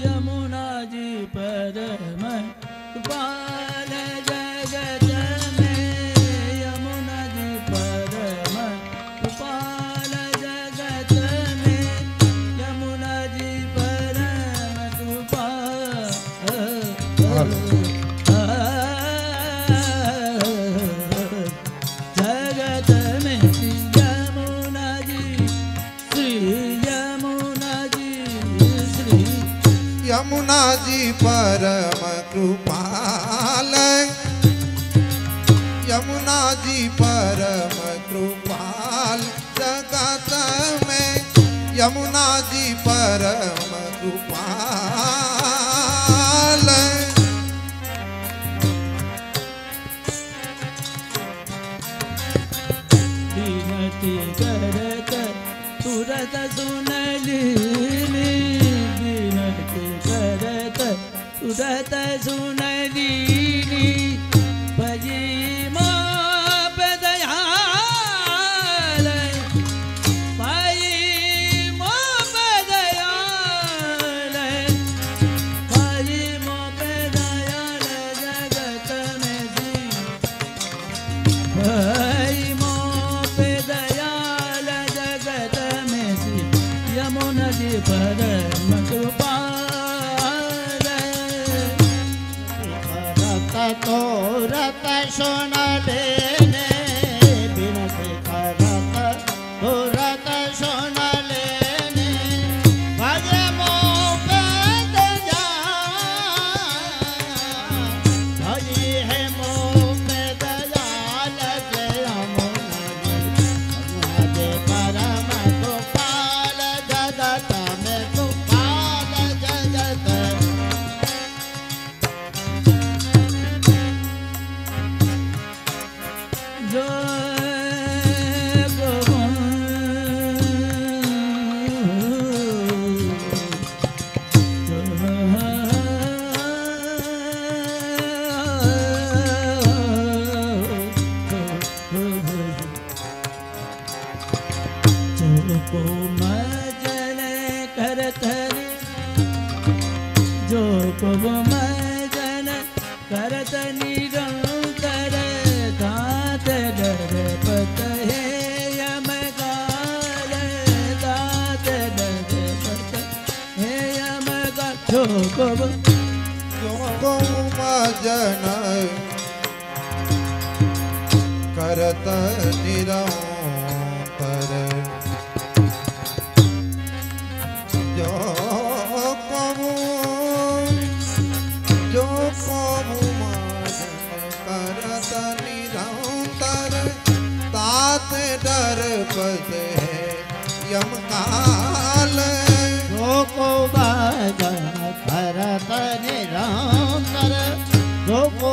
यमुना जी पर जी परम कृपाल। यमुना जी परम कृपाल। जगत में यमुना जी परम You. শোনা पद है यम काल को बाजन भरत राम कर को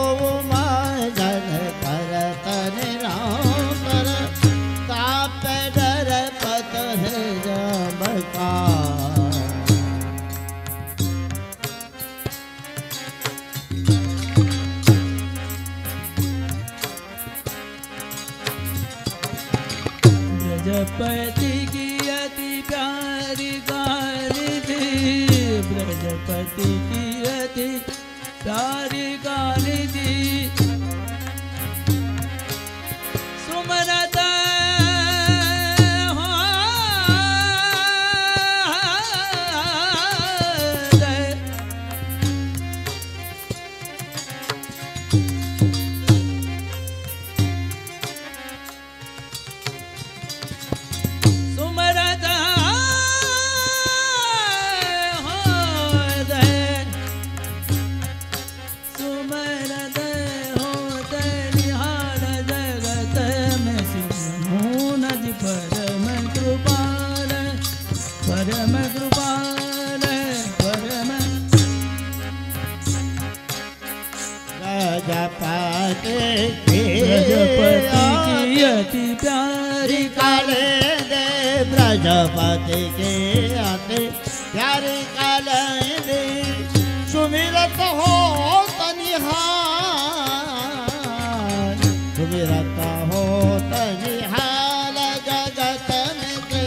વિરત હો તહી હાલ જગત ને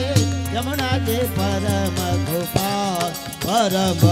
જમણા જે પરમ ગોપાલ પરમ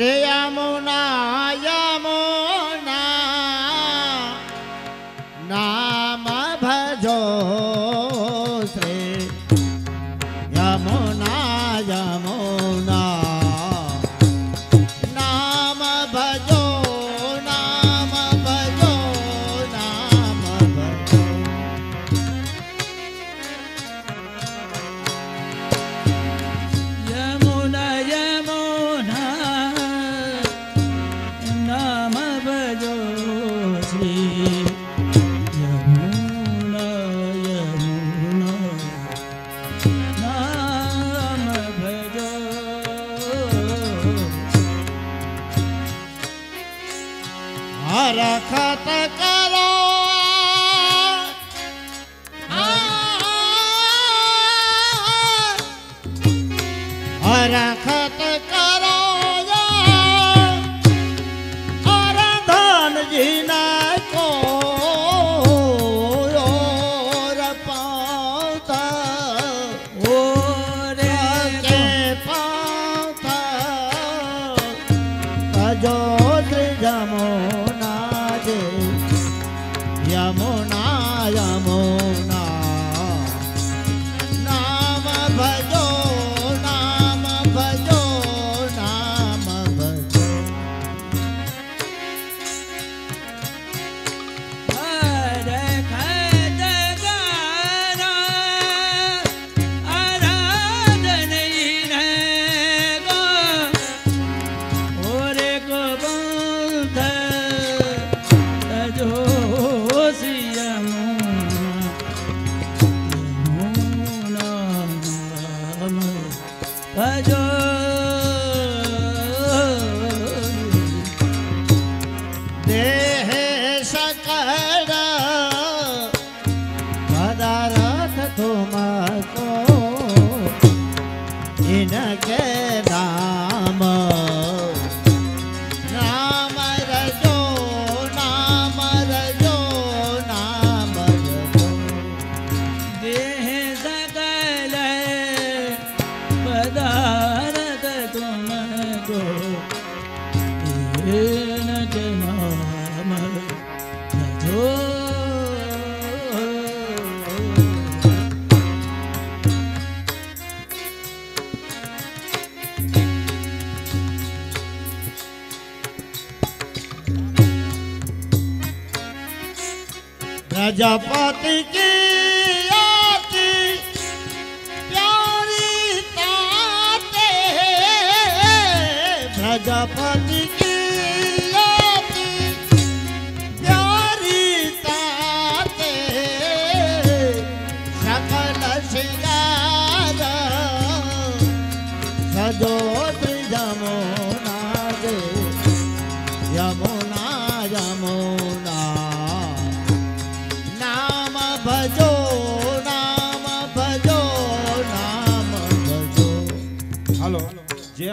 રે યમુના યમુના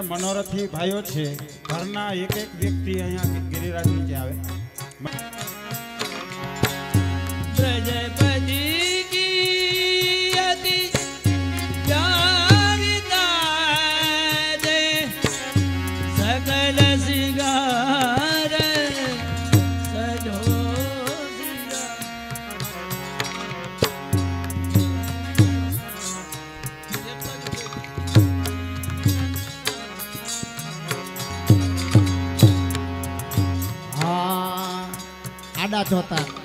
મનોરથી ભાઈઓ છે ઘરના એક એક વ્યક્તિ અહીંયા ગિરિરાજ નીચે આવે. જય જય ના જોતા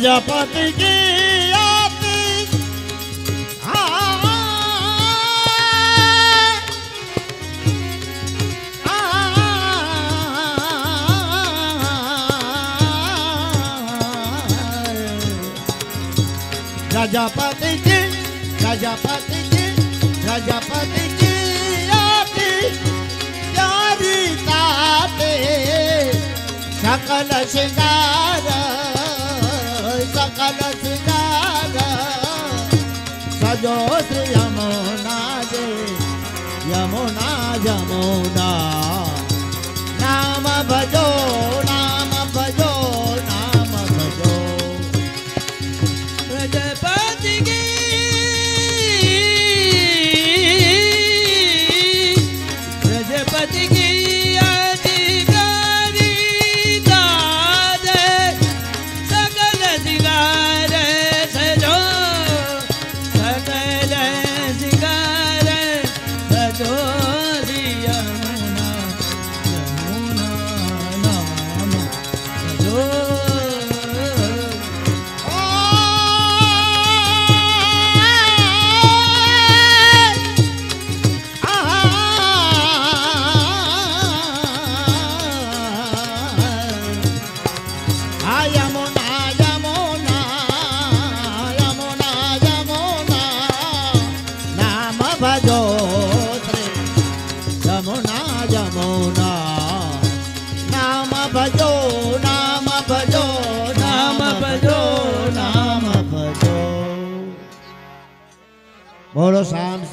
પ્રજાપતિ કી આતી પ્રજાપતિ કી પ્રજાપતિ કી પ્રજાપતિ કી આતી તારી તાતે સકલ શિંગારા सदशनाद सदोष यमुनादे यमुना यमुना नाम भजो।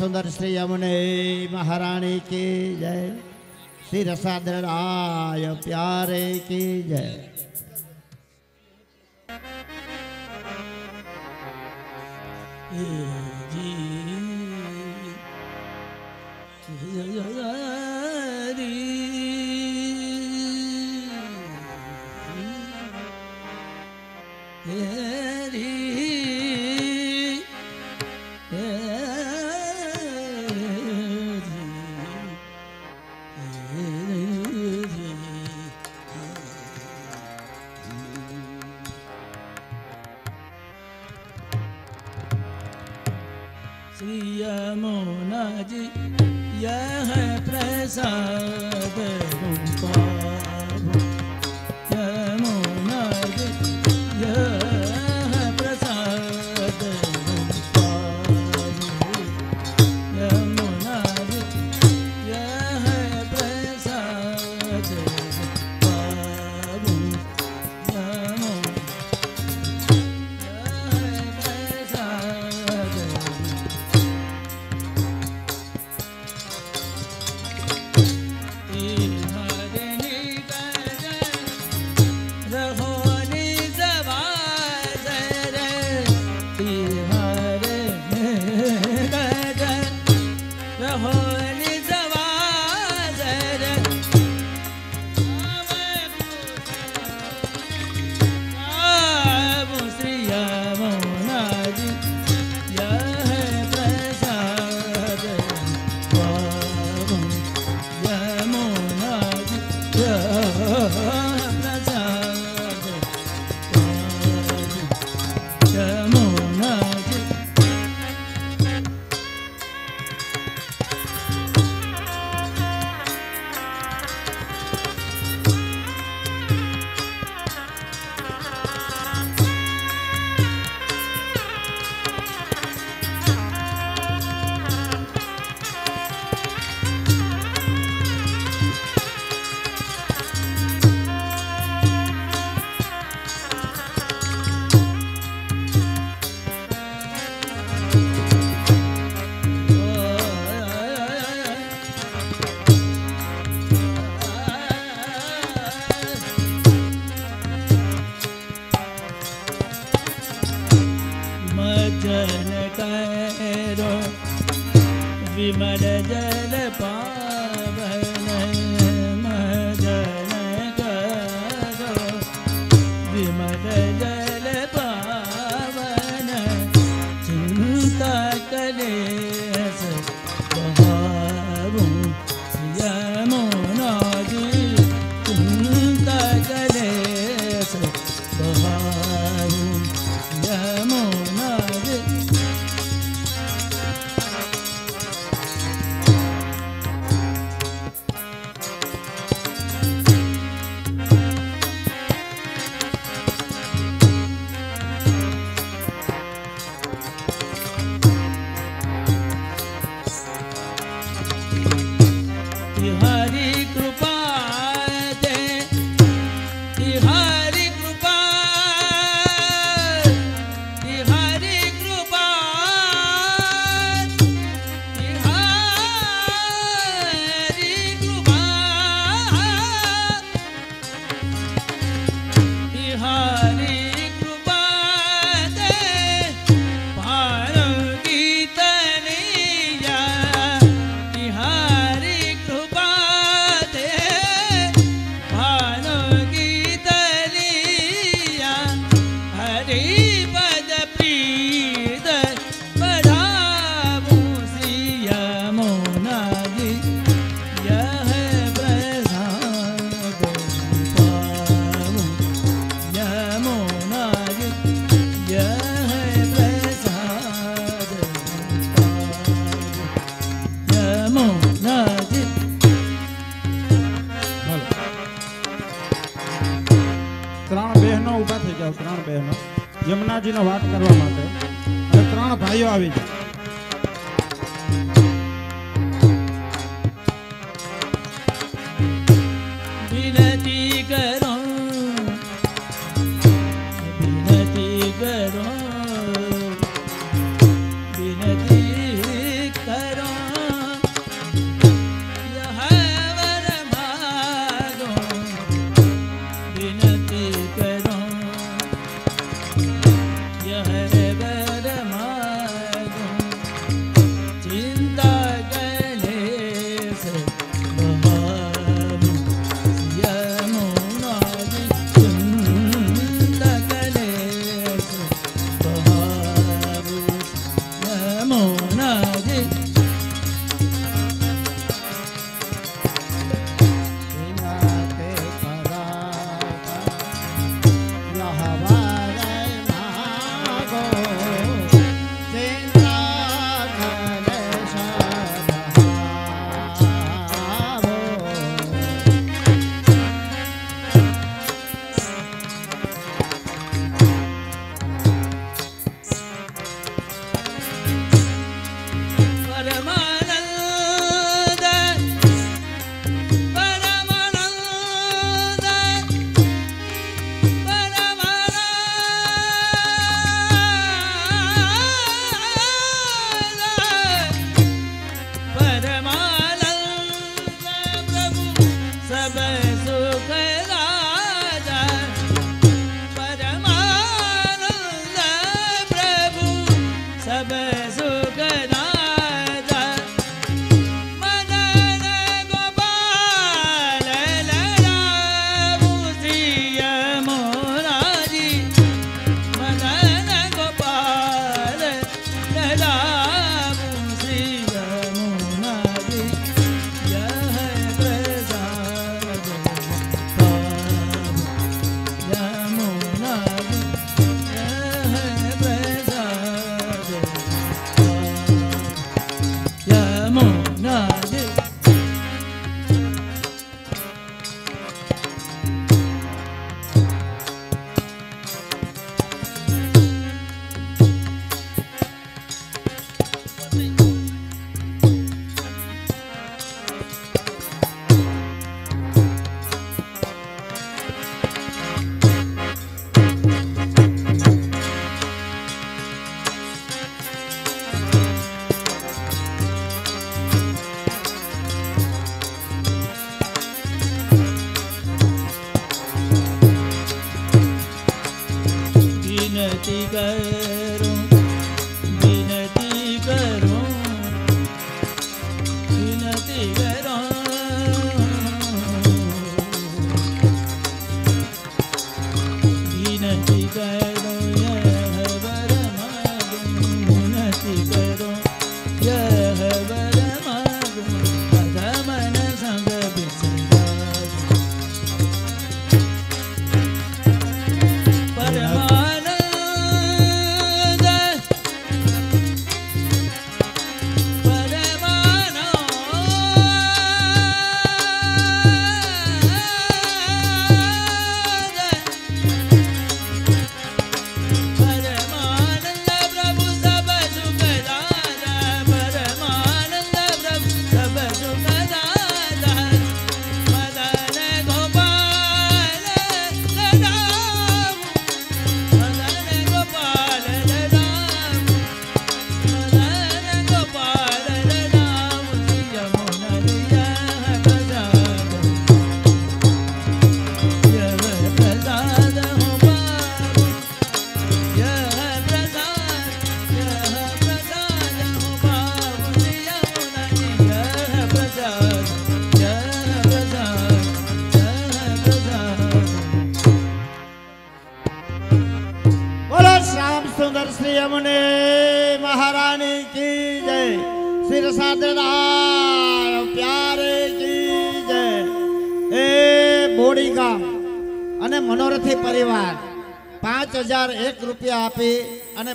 सुंदर श्री यमुने महारानी की जय श्री रसादृढ़ाय प्यारे की जय Yeah.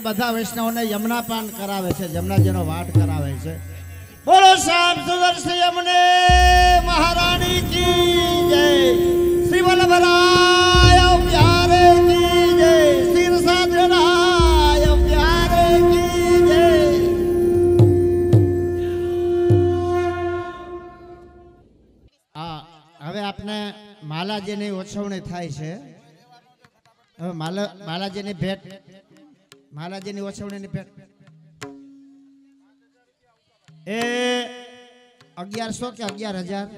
બધા વૈષ્ણવને યમુના પાન કરાવે છે, જમનાજીનો વાટ કરાવે છે. બોલો સાહેબ સુદર્શન યમને મહારાણી કી જય. શ્રી વલ્લભરાય પ્યારે કી જય. શ્રી સાદરાય પ્યારે કી જય. હા હવે આપને માલાજીની ઉજવણી થાય છે. હવે માલા, માલાજીની ભેટ માલાજીની ઉજવણીની ભેટ એ અગિયારસો કે અગિયાર હજાર?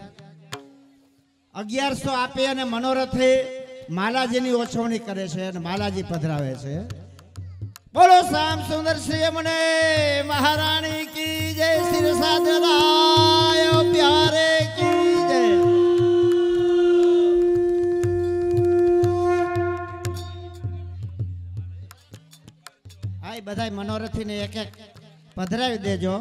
અગિયારસો આપી અને મનોરથે માલાજીની ઓછવણી કરે છે અને માલાજી પધરાવે છે. બોલો, શ્યામ સુંદર શ્રી મને મહારાણી કી જય શ્રી સાદરાય પ્યારે કી બધા મનોરથી ને એક એક પધરાવી દેજો.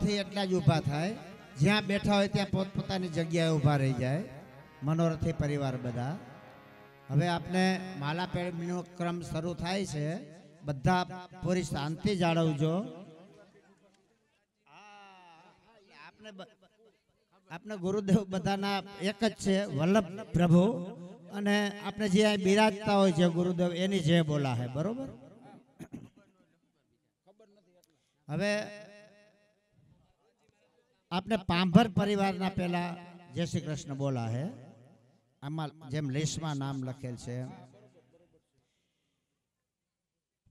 મનોરથી એટલા જ ઊભા થાય. જ્યાં બેઠા હોય ત્યાં પોતપોતાની જગ્યાએ ઊભા રહી જાય. મનોરથી પરિવાર બધા. હવે આપને માલા પેળવીનો ક્રમ શરૂ થાય છે. બધા પૂરી શાંતિ જાળવજો. આપને આપણે ગુરુદેવ બધાના એક જ છે, વલ્લભ પ્રભુ. અને આપણે જે બિરાજતા હોય છે ગુરુદેવ, એની જે બોલા છે બરોબર? હવે આપને પાંભર પરિવારના પેલા જય શ્રી કૃષ્ણ બોલા હે આમાં જેમ લિસ્ટમાં નામ લખેલ છે એમ.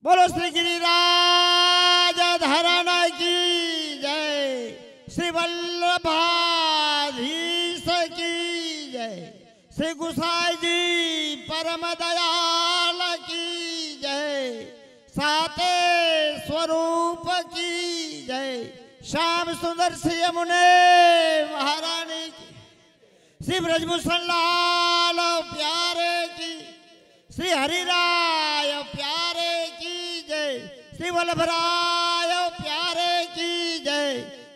બોલો શ્રી ગિરિરાજ ધરાના કી જય શ્રી વલ્લભાધીશ કી જય શ્રી ગુસાઈજી પરમ દયાલ કી જય સાતે સ્વરૂપ કી જય શ્યામ સુંદર સિંહ મુને મહારાણી કી શ્રી બ્રજભૂષણ લાલ પ્યારે કી શ્રી હરિરાય પ્યારે કી જય શ્રી વલ્લભરાય પ્યારે કી જય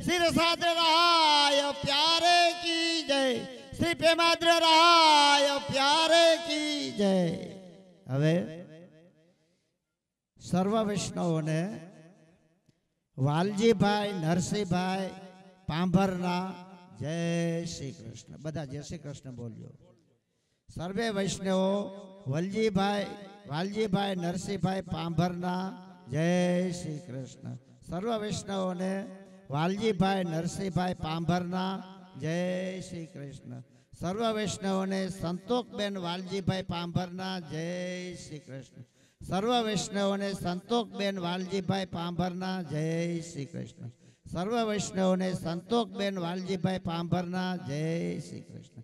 શ્રી રસાદ્રરાય પ્યારે કી જય શ્રી પ્રેમાદ્રરાય પ્યારે કી જય હવે સર્વ વૈષ્ણવોને વાલજીભાઈ, નરસિંહભાઈ, પાંભરના જય શ્રી કૃષ્ણ. બધા જય શ્રી કૃષ્ણ બોલ્યો સર્વે વૈષ્ણવો, વલજીભાઈ, વાલજીભાઈ, નરસિંહભાઈ, પાંભરના જય શ્રી કૃષ્ણ. સર્વ વૈષ્ણવોને વાલજીભાઈ, નરસિંહભાઈ, પાંભરના જય શ્રી કૃષ્ણ. સર્વ વૈષ્ણવોને સંતોકબેન વાલજીભાઈ, પાંભરના જય શ્રી કૃષ્ણ. સર્વ વૈષ્ણવોને સંતોકબેન વાલજીભાઈ પાંભરના જય શ્રી કૃષ્ણ. સર્વ વૈષ્ણવોને સંતોકબેન વાલજીભાઈ પાંભરના જય શ્રી કૃષ્ણ.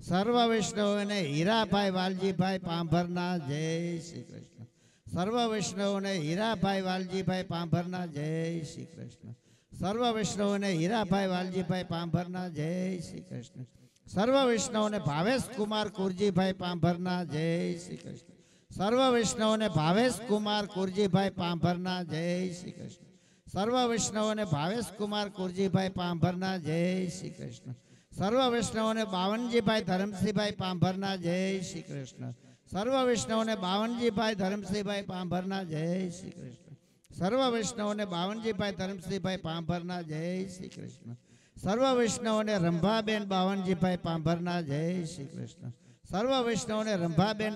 સર્વ વૈષ્ણવોને હીરાભાઈ વાલજીભાઈ પાંભરના જય શ્રી કૃષ્ણ. સર્વ વૈષ્ણવોને હીરાભાઈ વાલજીભાઈ પાંભરના જય શ્રી કૃષ્ણ. સર્વ વૈષ્ણવોને હીરાભાઈ વાલજીભાઈ પાંભરના જય શ્રી કૃષ્ણ. સર્વ વૈષ્ણવોને ભાવેશ કુમાર કુરજીભાઈ પાંભરના જય શ્રી કૃષ્ણ. સર્વ વૈષ્ણવોને ભાવેશ કુમાર કુરજીભાઈ પાંભરના જય શ્રી કૃષ્ણ. સર્વ વૈષ્ણવોને ભાવેશ કુમાર કુરજીભાઈ પાંભરના જય શ્રી કૃષ્ણ. સર્વ વૈષ્ણવોને બાવનજીભાઈ ધરમસિંહભાઈ પાંભરના જય શ્રી કૃષ્ણ. સર્વ વૈષ્ણવોને બાવનજીભાઈ ધરમસિંહભાઈ પાંભરના જય શ્રી કૃષ્ણ. સર્વ વૈષ્ણવોને બાવનજીભાઈ ધરમસિંહભાઈ પાંભરના જય શ્રી કૃષ્ણ. સર્વ વૈષ્ણવોને રંભાબેન બાવનજીભાઈ પાંભરના જય શ્રી કૃષ્ણ. સર્વ વૈષ્ણવને રંભાબેન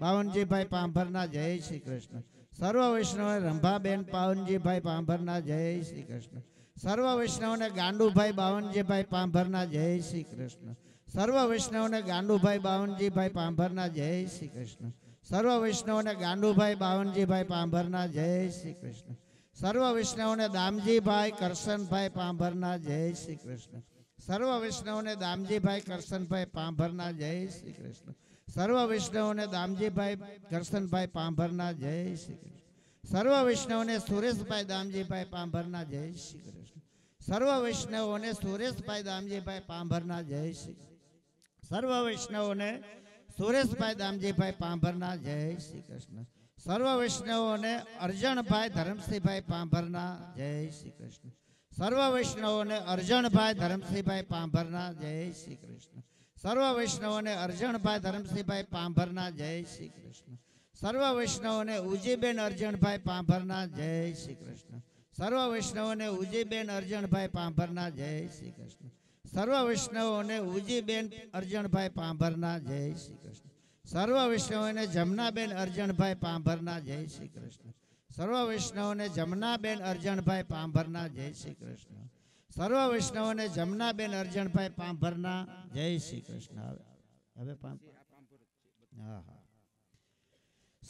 બાવનજીભાઈ પાંભરના જય શ્રી કૃષ્ણ. સર્વ વૈષ્ણવને રંભાબેન પાવનજીભાઈ પાંભરના જય શ્રી કૃષ્ણ. સર્વ વૈષ્ણવને ગાંડુભાઈ બાવનજીભાઈ પાંભરના જય શ્રી કૃષ્ણ. સર્વ વૈષ્ણવને ગાંડુભાઈ બાવનજીભાઈ પાંભરના જય શ્રી કૃષ્ણ. સર્વ વૈષ્ણવને ગાંડુભાઈ બાવનજીભાઈ પાંભરના જય શ્રી કૃષ્ણ. સર્વ વૈષ્ણવને દામજીભાઈ કરશનભાઈ પાંભરના જય શ્રી કૃષ્ણ. સર્વ વૈષ્ણવને દામજીભાઈ કરશનભાઈ પાંભરના જય શ્રી કૃષ્ણ. સર્વ વૈષ્ણવને દામજીભાઈ કરશનભાઈ પાંભરના જય શ્રી કૃષ્ણ. સર્વ વૈષ્ણવને સુરેશભાઈ દામજીભાઈ પાંભરના જય શ્રી કૃષ્ણ. સર્વ વૈષ્ણવોને સુરેશભાઈ દામજીભાઈ પાંભરના જય શ્રી સર્વ વૈષ્ણવોને સુરેશભાઈ દામજીભાઈ પાંભરના જય શ્રી કૃષ્ણ. સર્વ વૈષ્ણવોને અર્જણભાઈ ધરમસિંહભાઈ પાંભરના જય શ્રી કૃષ્ણ. સર્વ વૈષ્ણવોને અર્જણભાઈ ધરમસિંહભાઈ પાંભરના જય શ્રી કૃષ્ણ. સર્વ વૈષ્ણવોને અર્જણભાઈ ધરમસિંહભાઈ પાંભરના જય શ્રી કૃષ્ણ. સર્વ વૈષ્ણવોને ઉજીબેન અર્જણભાઈ પાંભરના જય શ્રી કૃષ્ણ. સર્વ વૈષ્ણવોને ઉજીબેન અર્જણભાઈ પાંભરના જય શ્રી કૃષ્ણ. સર્વ વૈષ્ણવોને ઉજીબેન અર્જણભાઈ પાંભરના જય શ્રી કૃષ્ણ. સર્વ વૈષ્ણવોને જમનાબેન અર્જણભાઈ પાંભરના જય શ્રી કૃષ્ણ. સર્વ જમના જમનાબેન અર્જણભાઈ પાંભરના જય શ્રી કૃષ્ણ. સર્વ જમના જમનાબેન અર્જણભાઈ પાંભરના જય શ્રી કૃષ્ણ. હવે હવે હા હા.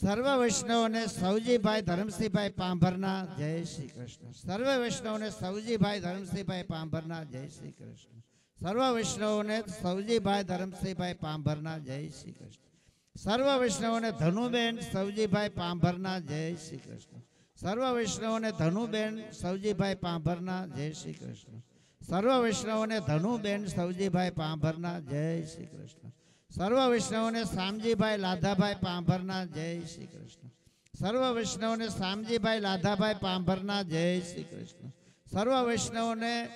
સર્વ વૈષ્ણવને સૌજીભાઈ ધરમસિંહભાઈ પાંભરના જય શ્રી કૃષ્ણ. સર્વ વૈષ્ણવને સૌજીભાઈ ધરમસિંહભાઈ પાંભરના જય શ્રી કૃષ્ણ. સર્વ વૈષ્ણવને સૌજીભાઈ ધરમસિંહભાઈ પાંભરના જય શ્રી કૃષ્ણ. સર્વ વૈષ્ણવોને ધનુબેન સવજીભાઈ પાંભરના જય શ્રી કૃષ્ણ. સર્વ વૈષ્ણવોને ધનુબેન સવજીભાઈ પાંભરના જય શ્રી કૃષ્ણ. સર્વ વૈષ્ણવોને ધનુબેન સવજીભાઈ પાંભરના જય શ્રી કૃષ્ણ. સર્વ વૈષ્ણવોને શામજીભાઈ લાધાભાઈ પાંભરના જય શ્રી કૃષ્ણ. સર્વ વૈષ્ણવોને શામજીભાઈ લાધાભાઈ પાંભરના જય શ્રી કૃષ્ણ. સર્વ વૈષ્ણવોને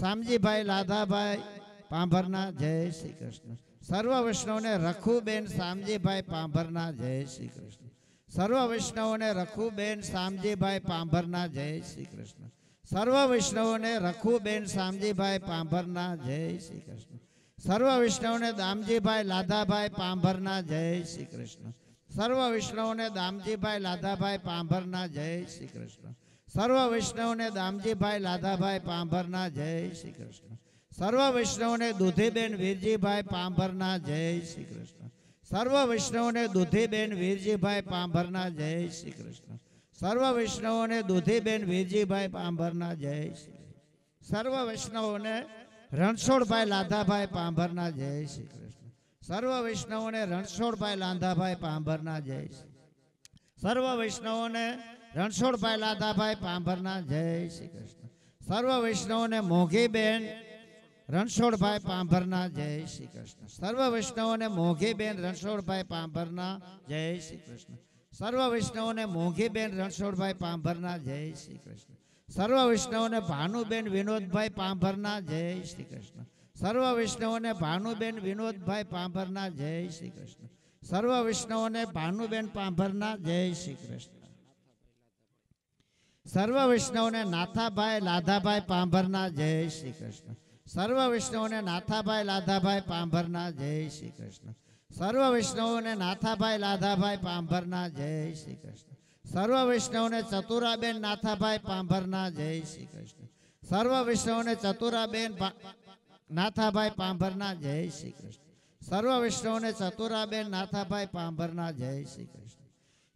શામજીભાઈ લાધાભાઈ પાંભરના જય શ્રી કૃષ્ણ. સર્વ વૈષ્ણવને રખુબેન શામજીભાઈ પાંભરના જય શ્રી કૃષ્ણ. સર્વ વૈષ્ણવોને રખુબેન શામજીભાઈ પાંભરના જય શ્રી કૃષ્ણ. સર્વ વૈષ્ણવોને રખુબેન શામજીભાઈ પાંભરના જય શ્રી કૃષ્ણ. સર્વ વૈષ્ણવને દામજીભાઈ લાધાભાઈ પાંભરના જય શ્રી કૃષ્ણ. સર્વ વૈષ્ણવને દામજીભાઈ લાધાભાઈ પાંભરના જય શ્રી કૃષ્ણ. સર્વ વૈષ્ણવને દામજીભાઈ લાધાભાઈ પાંભરના જય શ્રી કૃષ્ણ. સર્વ વૈષ્ણવને દુધીબેન વીરજીભાઈ પાંભરના જય શ્રી કૃષ્ણ. સર્વ વૈષ્ણવને દુધીબેન વીરજીભાઈ પાંભરના જય શ્રી કૃષ્ણ. સર્વ વૈષ્ણવોને દુધીબેન વીરજીભાઈ પાંભરના જય શ્રી. સર્વ વૈષ્ણવોને રણછોડભાઈ લાધાભાઈ પાંભરના જય શ્રી કૃષ્ણ. સર્વ વૈષ્ણવોને રણછોડભાઈ લાંધાભાઈ પાંભરના જય શ્રી સર્વ વૈષ્ણવોને રણછોડભાઈ લાધાભાઈ પાંભરના જય શ્રી કૃષ્ણ. સર્વ વૈષ્ણવોને મોઘીબેન રણછોડભાઈ પાંભરના જય શ્રી કૃષ્ણ. સર્વ વૈષ્ણવોને મોઘીબેન રણછોડભાઈ પાંભરના જય શ્રી કૃષ્ણ. સર્વ વૈષ્ણવોને મોઘીબેન રણછોડભાઈ પાંભરના જય શ્રી કૃષ્ણ. સર્વ વૈષ્ણવોને ભાનુબેન વિનોદભાઈ પાંભરના જય શ્રી કૃષ્ણ. સર્વ વૈષ્ણવોને ભાનુબેન વિનોદભાઈ પાંભરના જય શ્રી કૃષ્ણ. સર્વ વૈષ્ણવોને ભાનુબેન પાંભરના જય શ્રી કૃષ્ણ. સર્વ વૈષ્ણવોને નાથાભાઈ, લાધાભાઈ પાંભરના જય શ્રી કૃષ્ણ. સર્વ વૈષ્ણવને નાથાભાઈ, લાધાભાઈ, પાંભરના જય શ્રી કૃષ્ણ. સર્વ વૈષ્ણવોને નાથાભાઈ, લાધાભાઈ, પાંભરના જય શ્રી કૃષ્ણ. સર્વ વૈષ્ણવને ચતુરાબેન, નાથાભાઈ, પાંભરના જય શ્રી કૃષ્ણ. સર્વ વૈષ્ણવને ચતુરાબેન નાથાભાઈ, પાંભરના જય શ્રી કૃષ્ણ. સર્વ વૈષ્ણવને ચતુરાબેન, નાથાભાઈ, પાંભરના જય શ્રી કૃષ્ણ.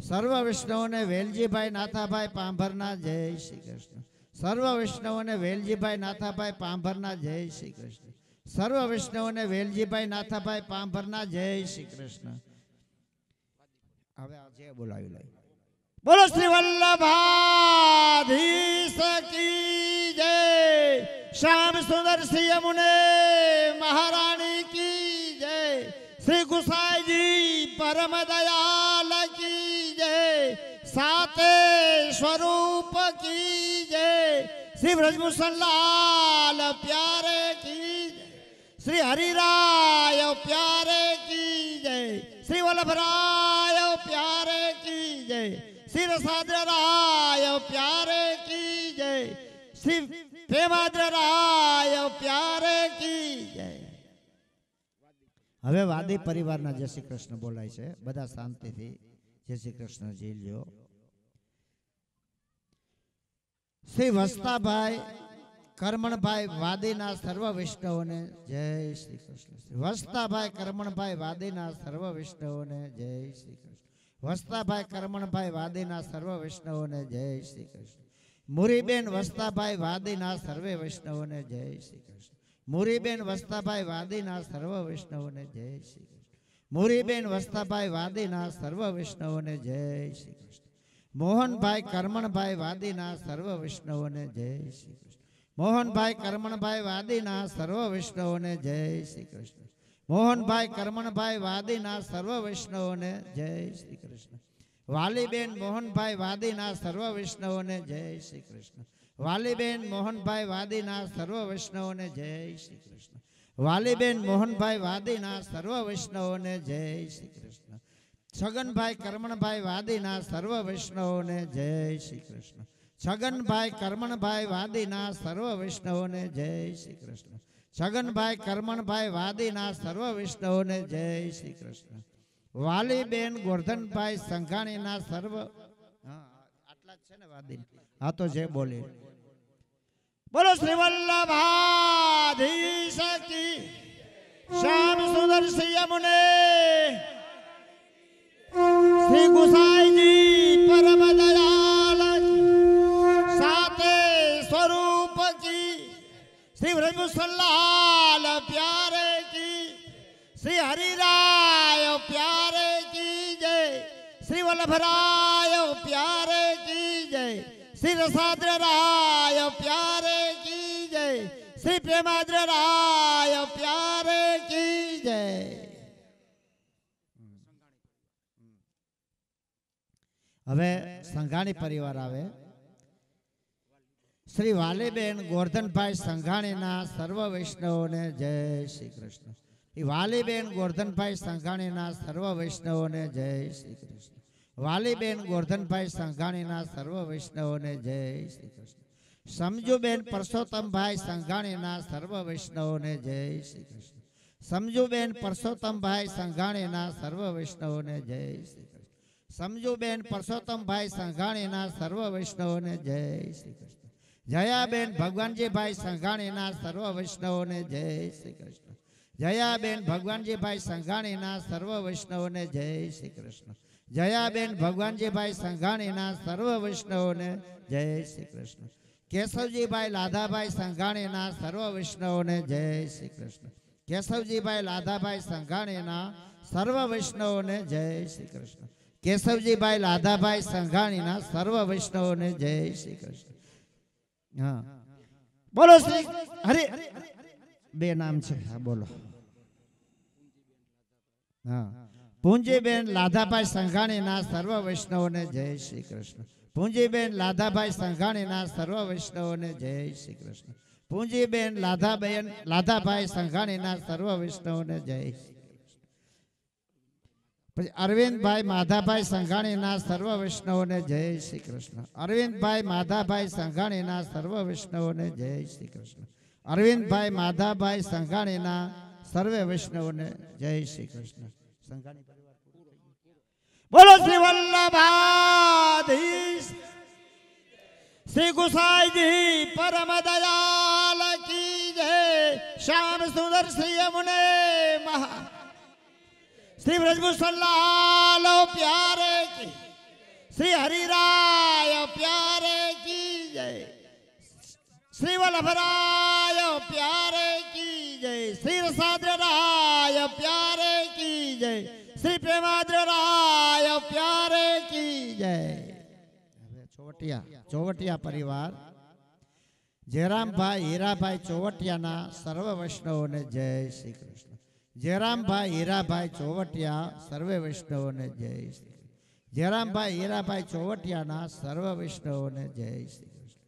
સર્વ વૈષ્ણવને વેલજીભાઈ, નાથાભાઈ, પાંભરના જય શ્રી કૃષ્ણ. સર્વ વૈષ્ણવને વેલજીભાઈ નાથાભાઈ પાંભરના જય શ્રી કૃષ્ણ. સર્વ વૈષ્ણવને વેલજીભાઈ નાથાભાઈ પાંભરના જય શ્રી કૃષ્ણ. હવે આજે બોલાવી લઈ. બોલો શ્રી વલ્લભાધીશ કી જય. શ્યામ સુંદર શ્રી યમુને મહારાણી કી જય. શ્રી ગુસાઈજી પરમ દયાલ કી જય. સાતે સ્વરૂપ કી જય શ્રી બ્રજભૂષણલાલ પ્યારે કી શ્રી હરિરાય પ્યારે કી જય શ્રી વલ્લભરાય પ્યારે કી જય શ્રી રસાદ્રરાય પ્યારે કી જય શ્રી પ્રેમાદ્રરાય પ્યારે કી જય હવે વાદી પરિવારના જય શ્રી કૃષ્ણ બોલાય છે. બધા શાંતિથી જય શ્રી કૃષ્ણ જી લ્યો. શ્રી વસ્તાભાઈ કરમણભાઈ વાદીના સર્વ વૈષ્ણવોને જય શ્રી કૃષ્ણ. વસ્તાભાઈ કરમણભાઈ વાદીના સર્વ વૈષ્ણવોને જય શ્રી કૃષ્ણ. વસ્તાભાઈ કરમણભાઈ વાદીના સર્વ વૈષ્ણવોને જય શ્રી કૃષ્ણ. મુરીબેન વસ્તાભાઈ વાદીના સર્વે વૈષ્ણવોને જય શ્રી કૃષ્ણ. મુરીબેન વસ્તાભાઈ વાદીના સર્વ વૈષ્ણવોને જય શ્રી કૃષ્ણ. મુરીબેન વસ્તાભાઈ વાદીના સર્વ વૈષ્ણવોને જય શ્રી મોહનભાઈ કર્મણભાઈ વાદીના સર્વ વૈષ્ણવોને જય શ્રી કૃષ્ણ. મોહનભાઈ કર્મણભાઈ વાદીના સર્વ વૈષ્ણવોને જય શ્રી કૃષ્ણ. મોહનભાઈ કર્મણભાઈ વાદીના સર્વ વૈષ્ણવોને જય શ્રી કૃષ્ણ. વાલીબેન મોહનભાઈ વાદીના સર્વ વૈષ્ણવોને જય શ્રી કૃષ્ણ. વાલીબેન મોહનભાઈ વાદીના સર્વ વૈષ્ણવોને જય શ્રી કૃષ્ણ. વાલીબેન મોહનભાઈ વાદીના સર્વ વૈષ્ણવોને જય શ્રી કૃષ્ણ. છગનભાઈ કર્મણભાઈ વાદીના સર્વ વૈષ્ણવોને જય શ્રી કૃષ્ણ. છગનભાઈ કર્મણભાઈ વાદીના સર્વ વૈષ્ણવોને જય શ્રી કૃષ્ણ. છગનભાઈ કર્મણભાઈ વાદીના સર્વ વૈષ્ણવોને જય શ્રી કૃષ્ણ. વાલીબેન ગોરધનભાઈ સંઘાણીના સર્વ આટલા છે ને વાદી. આ તો જે બોલે. બોલો શ્રી વલ્લભાધી શક્તિ શ્યામ સુંદર યમુને. શ્રી ગુસાઈજી પરમ દયાલ સાથે સ્વરૂપ કી. શ્રી બ્રહ્મસલ્લાલ પ્યારે કી. શ્રી હરિરાય પ્યારે કી જય. શ્રી વલ્લભરાય પ્યારે કી જય. શ્રી રસાદ્રરાય પ્યારે કી જય. શ્રી પ્રેમાદ્રરાય પ્યારે કી જય હવે સંઘાણી પરિવાર આવે. શ્રી વાલીબેન ગોરધનભાઈ સંઘાણીના સર્વ વૈષ્ણવોને જય શ્રી કૃષ્ણ. વાલીબેન ગોરધનભાઈ સંઘાણીના સર્વ વૈષ્ણવોને જય શ્રી કૃષ્ણ. વાલીબેન ગોરધનભાઈ સંઘાણીના સર્વ વૈષ્ણવોને જય શ્રી કૃષ્ણ. સમજુબેન પરસોત્તમભાઈ સંઘાણીના સર્વ વૈષ્ણવોને જય શ્રી કૃષ્ણ. સમજુબેન પરસોત્તમભાઈ સંઘાણીના સર્વ વૈષ્ણવોને જય શ્રી સમજુબેન પરસોત્તમભાઈ સંઘાણીના સર્વ વૈષ્ણવોને જય શ્રી કૃષ્ણ. જયાબેન ભગવાનજીભાઈ સંઘાણીના સર્વ વૈષ્ણવોને જય શ્રી કૃષ્ણ. જયાબેન ભગવાનજીભાઈ સંઘાણીના સર્વ વૈષ્ણવોને જય શ્રી કૃષ્ણ. જયાબેન ભગવાનજીભાઈ સંઘાણીના સર્વ વૈષ્ણવોને જય શ્રી કૃષ્ણ. કેશવજીભાઈ લાધાભાઈ સંઘાણીના સર્વ વૈષ્ણવોને જય શ્રી કૃષ્ણ. કેશવજીભાઈ લાધાભાઈ સંઘાણીના સર્વ વૈષ્ણવોને જય શ્રી કૃષ્ણ. કેશવજીભાઈ લાધાભાઈ સંઘાણીના સર્વ વૈષ્ણવોને જય શ્રી કૃષ્ણ. હા. બોલો બે નામ છે. હા, બોલો. હા. પૂંજીબેન લાધાભાઈ સંઘાણીના સર્વ વૈષ્ણવોને જય શ્રી કૃષ્ણ. પૂંજીબેન લાધાભાઈ સંઘાણીના સર્વ વૈષ્ણવોને જય શ્રી કૃષ્ણ. પૂંજીબેન લાધાબેન, લાધાભાઈ સંઘાણીના સર્વ વૈષ્ણવોને જય શ્રી પછી અરવિંદભાઈ માધાભાઈ સંઘાણીના સર્વ વૈષ્ણવોને જય શ્રી કૃષ્ણ. અરવિંદભાઈ માધાભાઈ સંઘાણીના સર્વ વૈષ્ણવોને જય શ્રી કૃષ્ણ. અરવિંદભાઈ માધાભાઈ સંઘાણીના સર્વે વૈષ્ણવોને જય શ્રી કૃષ્ણ. સંઘાણી પરિવાર બોલો શ્રી વલ્લભાધીશ. શ્રી ગુસાઈજી, પરમ દયાલ કી જય. શ્યામ સુંદર શ્રી યમુને મહા શ્રી વ્રજભૂષણલાલ પ્યારે કી શ્રી હરિરાય પ્યારે કી જય શ્રી વલ્લભરાય પ્યારે કી જય શ્રી રસાદ્રરાય પ્યારે કી જય શ્રી પ્રેમાદ્રરાય પ્યારે કી જય હવે ચોવટિયા ચોવટિયા પરિવાર જયરામભાઈ હીરાભાઈ ચોવટિયાના સર્વ વૈષ્ણવોને જય શ્રી કૃષ્ણ જયરામભાઈ હીરાભાઈ ચોવટિયા સર્વે વૈષ્ણવોને જય શ્રી કૃષ્ણ. જયરામભાઈ હીરાભાઈ ચોવટિયાના સર્વ વૈષ્ણવોને જય શ્રી કૃષ્ણ.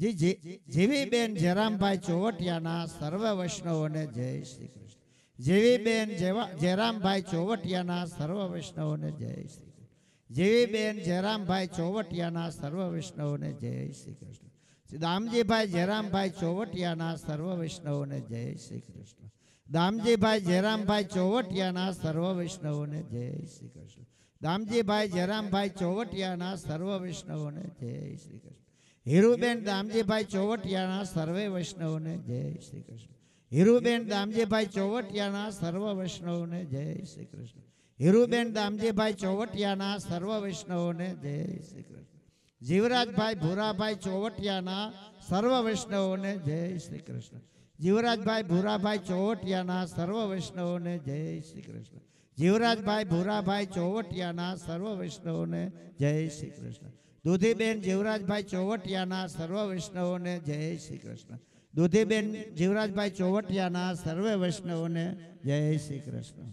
જી, જી- જીવીબેન જયરામભાઈ ચોવટિયાના સર્વ વૈષ્ણવોને જય શ્રી કૃષ્ણ. જીવીબેન જેવા જયરામભાઈ ચોવટિયાના સર્વ વૈષ્ણવોને જય શ્રી કૃષ્ણ. જીવીબેન જયરામભાઈ ચોવટિયાના સર્વ વૈષ્ણવોને જય શ્રી કૃષ્ણ. દામજીભાઈ જયરામભાઈ ચોવટિયાના સર્વ વૈષ્ણવોને જય શ્રી કૃષ્ણ. દામજીભાઈ જયરામભાઈ ચોવટિયાના સર્વ વૈષ્ણવોને જય શ્રી કૃષ્ણ. દામજીભાઈ જયરામભાઈ ચોવટિયાના સર્વ વૈષ્ણવોને જય શ્રી કૃષ્ણ. હીરુબેન દામજીભાઈ ચોવટિયાના સર્વે વૈષ્ણવોને જય શ્રી કૃષ્ણ. હીરુબેન દામજીભાઈ ચોવટિયાના સર્વ વૈષ્ણવોને જય શ્રી કૃષ્ણ. હીરુબેન દામજીભાઈ ચોવટિયાના સર્વ વૈષ્ણવોને જય શ્રી કૃષ્ણ. જીવરાજભાઈ ભૂરાભાઈ ચોવટિયાના સર્વ વૈષ્ણવોને જય શ્રી કૃષ્ણ. જીવરાજભાઈ ભૂરાભાઈ ચોવટિયાના સર્વ વૈષ્ણવોને જય શ્રી કૃષ્ણ. જીવરાજભાઈ ભૂરાભાઈ ચોવટિયાના સર્વ વૈષ્ણવોને જય શ્રી કૃષ્ણ. દૂધીબેન જીવરાજભાઈ ચોવટિયાના સર્વ વૈષ્ણવોને જય શ્રી કૃષ્ણ. દૂધીબેન જીવરાજભાઈ ચોવટિયાના સર્વે વૈષ્ણવોને જય શ્રી કૃષ્ણ.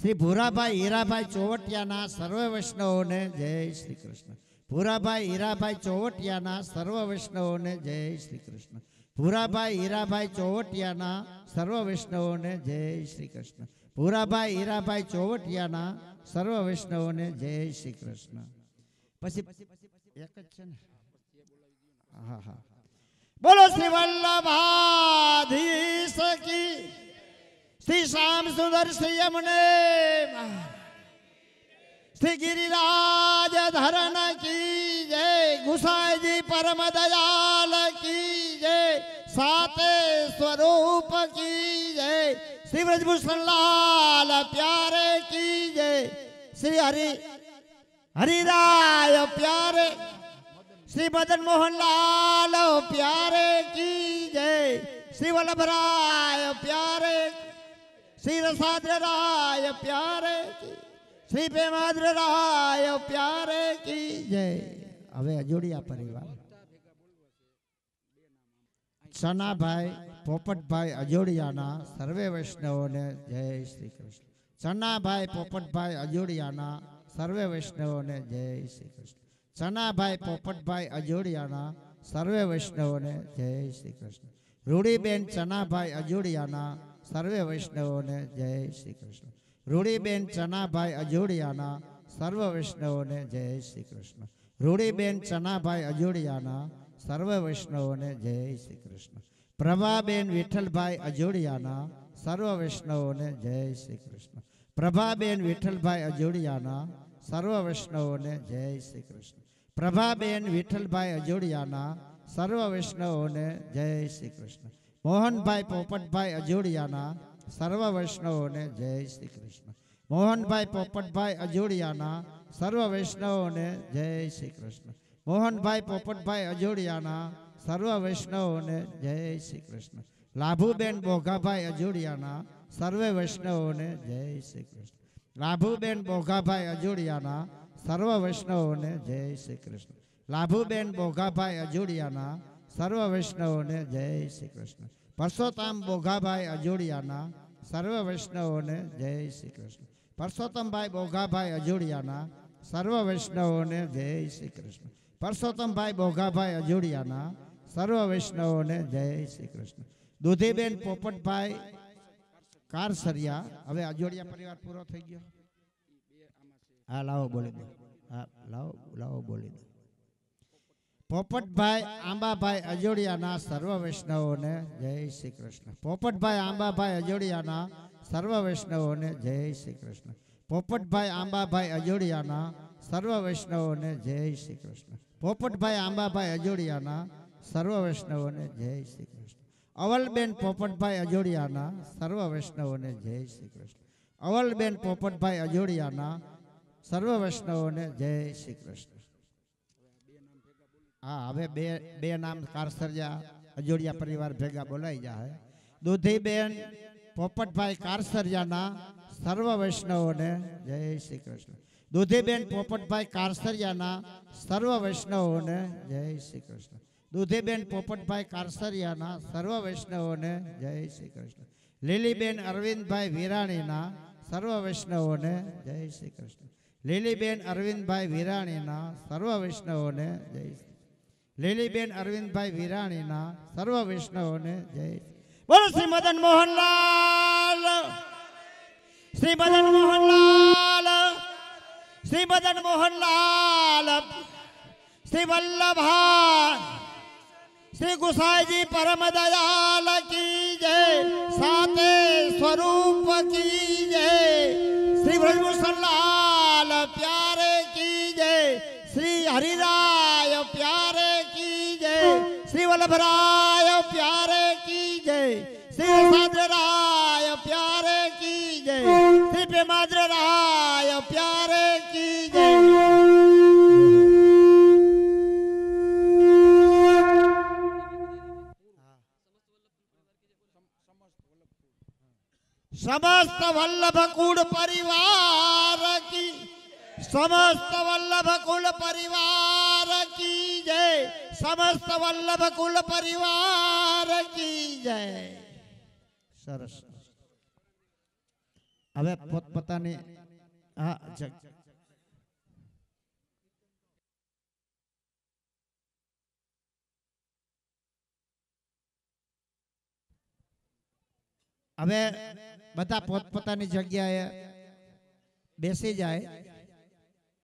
શ્રી ભૂરાભાઈ હીરાભાઈ ચોવટિયાના સર્વ વૈષ્ણવોને જય શ્રી કૃષ્ણ. ભૂરાભાઈ હીરાભાઈ ચોવટિયાના સર્વ વૈષ્ણવોને જય શ્રી કૃષ્ણ. ભૂરાભાઈ હીરાભાઈ ચોવટિયાના સર્વ વૈષ્ણવોને જય શ્રી કૃષ્ણ ભૂરાભાઈ હીરાભાઈ ચોવટિયાના સર્વ વૈષ્ણવોને જય શ્રી કૃષ્ણ પછી એક જ છે ને? હા હા. બોલો શ્રી વલ્લભાધીશ કી. શ્રી શ્યામ સુંદર શ્રી યમને. શ્રી ગિરિરાજ ધરન કી જય ગુસાઈજી પરમ દયાલ કી જય સાતે સ્વરૂપ કી જય શ્રી વ્રજભૂષણલાલ પ્યારે કી જય શ્રી હરિ હરિરાય પ્યારે શ્રી મદન મોહનલાલ પ્યારે કી જય શ્રી વલ્લભરાય પ્યારે શ્રી રસાદ્રરાય પ્યારે કી શ્રી પ્રેમાદ્રરાય પ્યારે કી જય. હવે અજોડિયા પરિવાર. સનાભાઈ, પોપટભાઈ અજોડિયાના, સર્વે વૈષ્ણવોને જય શ્રી કૃષ્ણ. સનાભાઈ, પોપટભાઈ અજોડિયાના, સર્વે વૈષ્ણવોને જય શ્રી કૃષ્ણ. સનાભાઈ, પોપટભાઈ અજોડિયાના, સર્વે વૈષ્ણવોને જય શ્રી કૃષ્ણ. રૂડીબેન ચનાભાઈ અજોડિયાના, સર્વે વૈષ્ણવોને જય શ્રી કૃષ્ણ. રૂડીબેન ચનાભાઈ અજોડિયાના સર્વ વૈષ્ણવોને જય શ્રી કૃષ્ણ. રૂડીબેન ચનાભાઈ અજોડિયાના સર્વ વૈષ્ણવોને જય શ્રી કૃષ્ણ. પ્રભાબેન વિઠ્ઠલભાઈ અજોડિયાના સર્વ વૈષ્ણવોને જય શ્રી કૃષ્ણ. પ્રભાબેન વિઠ્ઠલભાઈ અજોડિયાના સર્વ વૈષ્ણવોને જય શ્રી કૃષ્ણ. પ્રભાબેન વિઠ્ઠલભાઈ અજોડિયાના સર્વ વૈષ્ણવોને જય શ્રી કૃષ્ણ. મોહનભાઈ પોપટભાઈ અજોડિયાના સર્વ વૈષ્ણવોને જય શ્રી કૃષ્ણ મોહનભાઈ પોપટભાઈ અજોડિયાના સર્વ વૈષ્ણવોને જય શ્રી કૃષ્ણ મોહનભાઈ પોપટભાઈ અજોડિયાના સર્વ વૈષ્ણવોને જય શ્રી કૃષ્ણ લાભુબેન બોઘાભાઈ અજોડિયાના સર્વે વૈષ્ણવોને જય શ્રી કૃષ્ણ લાભુબેન બોઘાભાઈ અજોડિયાના સર્વ વૈષ્ણવોને જય શ્રી કૃષ્ણ લાભુબેન બોઘાભાઈ અજોડિયાના સર્વ વૈષ્ણવોને જય શ્રી કૃષ્ણ પરસોત્તમ બોઘાભાઈ અજોડિયાના સર્વ વૈષ્ણવોને જય શ્રી કૃષ્ણ. પરસોત્તમભાઈ બોઘાભાઈ અજોડિયાના સર્વ વૈષ્ણવોને જય શ્રી કૃષ્ણ. પરસોત્તમભાઈ બોઘાભાઈ અજોડિયાના સર્વ વૈષ્ણવોને જય શ્રી કૃષ્ણ. દૂધીબેન પોપટભાઈ કારસરિયા, હવે અજોડિયા પરિવાર પૂરો થઈ ગયો. હા, લાવો, બોલી દો. હા, લાવો લાવો, બોલી દો. પોપટભાઈ આંબાભાઈ અજોડિયાના સર્વ વૈષ્ણવોને જય શ્રી કૃષ્ણ. પોપટભાઈ આંબાભાઈ અજોડિયાના સર્વ વૈષ્ણવોને જય શ્રી કૃષ્ણ. પોપટભાઈ આંબાભાઈ અજોડિયાના સર્વ વૈષ્ણવોને જય શ્રી કૃષ્ણ. પોપટભાઈ આંબાભાઈ અજોડિયાના સર્વ વૈષ્ણવોને જય શ્રી કૃષ્ણ. અવલબેન પોપટભાઈ અજોડિયાના સર્વ વૈષ્ણવોને જય શ્રી કૃષ્ણ. અવલબેન પોપટભાઈ અજોડિયાના સર્વ વૈષ્ણવોને જય શ્રી કૃષ્ણ. હા હવે બે બે નામ કારસરિયા અજોડિયા પરિવાર ભેગા બોલાઈ જાય દૂધીબેન પોપટભાઈ કારસરિયાના સર્વ વૈષ્ણવોને જય શ્રી કૃષ્ણ. દૂધીબેન પોપટભાઈ કારસરિયાના સર્વ વૈષ્ણવોને જય શ્રી કૃષ્ણ. દૂધીબેન પોપટભાઈ કારસરિયાના સર્વ વૈષ્ણવોને જય શ્રી કૃષ્ણ. લીલીબેન અરવિંદભાઈ વિરાણીના સર્વ વૈષ્ણવોને જય શ્રી કૃષ્ણ. લીલીબેન અરવિંદભાઈ વિરાણીના સર્વ વૈષ્ણવોને જય શ્રી લીલીબેન અરવિંદભાઈ વિરાણીના સર્વ વૈષ્ણવોને જય બોલો શ્રી મદન મોહનલાલ. શ્રી મદન મોહનલાલ. શ્રી મદન મોહનલાલ. શ્રી વલ્લભા શ્રી ગુસાઈજી પરમ દયાલ કી જય. સાથે સ્વરૂપ કી જય. શ્રી બ્રજભૂષણલાલ राय प्यारे की जय। श्री भद्र प्यारे की जय। श्री पेमाद्र राय प्यारे की जय। समस्त वल्लभ कुल परिवार की समस्त वल्लभ कुल परिवार જય સમસ્ત વલ્લભ કુલ પરિવાર કી જય સરસ હવે પોતપોતાની હા હવે બધા પોતપોતાની જગ્યાએ બેસી જાય